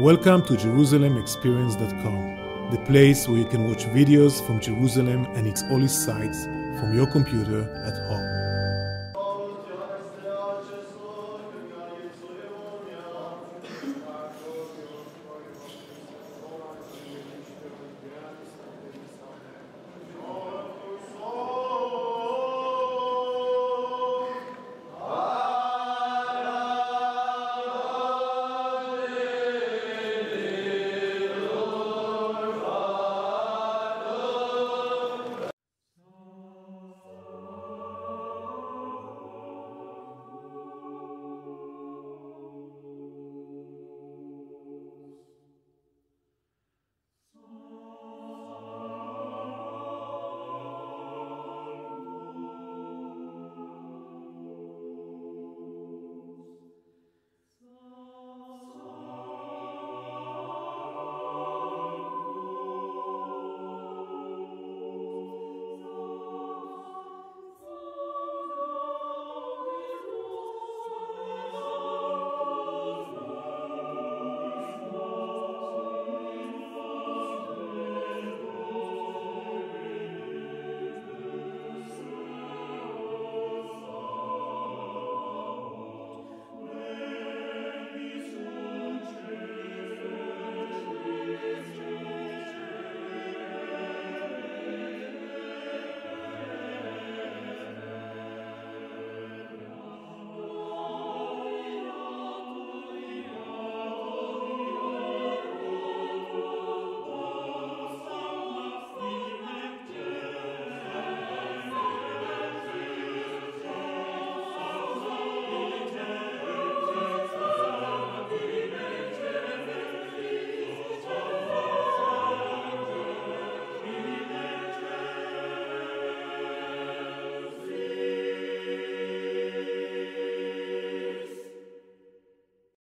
Welcome to JerusalemExperience.com, the place where you can watch videos from Jerusalem and its holy sites from your computer at home.